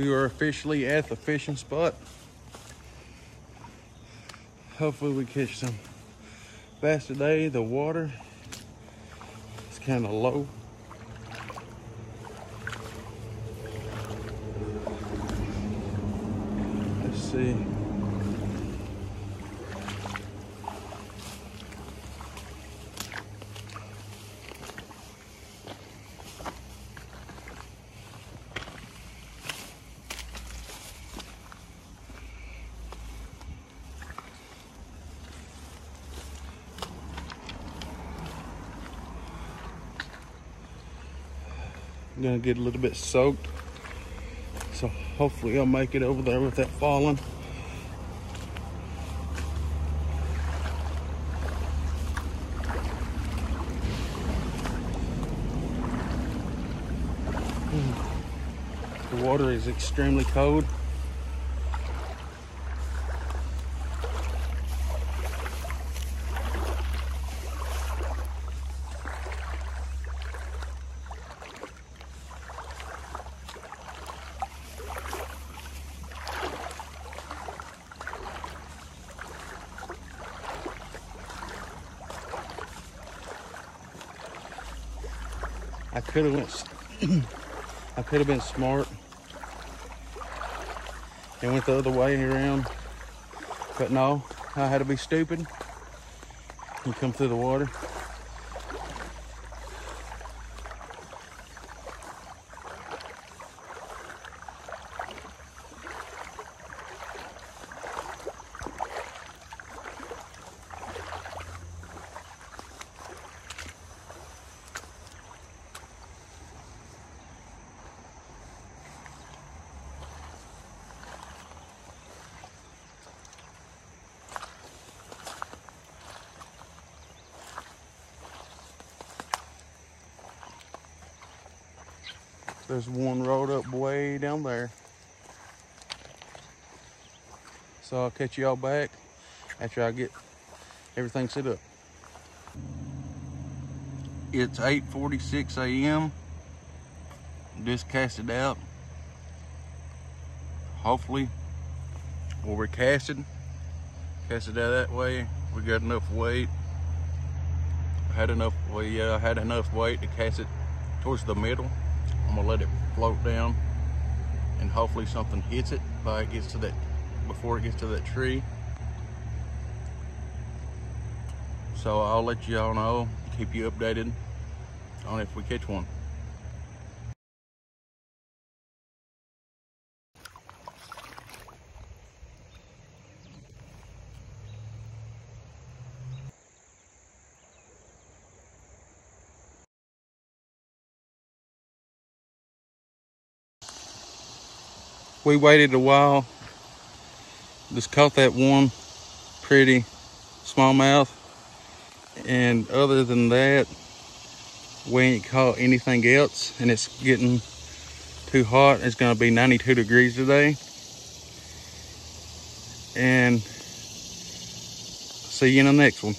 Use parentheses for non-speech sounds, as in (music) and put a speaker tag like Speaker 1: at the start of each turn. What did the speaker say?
Speaker 1: are officially at the fishing spot. Hopefully we catch some bass today. The water is kind of low. Let's see. Gonna get a little bit soaked. So hopefully I'll make it over there with that falling. Hmm. The water is extremely cold. I could have went. (clears throat) I could have been smart and went the other way around, but no, I had to be stupid and come through the water. There's one road up way down there. So I'll catch y'all back after I get everything set up. It's 8.46 a.m. Just casted out. Hopefully, where we're casted, casted out that way, we got enough weight. Had enough, well, I had enough weight to cast it towards the middle. I'm gonna let it float down and hopefully something hits it by it gets to that, before it gets to that tree. So I'll let y'all know, keep you updated on if we catch one. We waited a while. Just caught that one pretty smallmouth. And other than that, we ain't caught anything else. And it's getting too hot. It's gonna be 92 degrees today. And see you in the next one.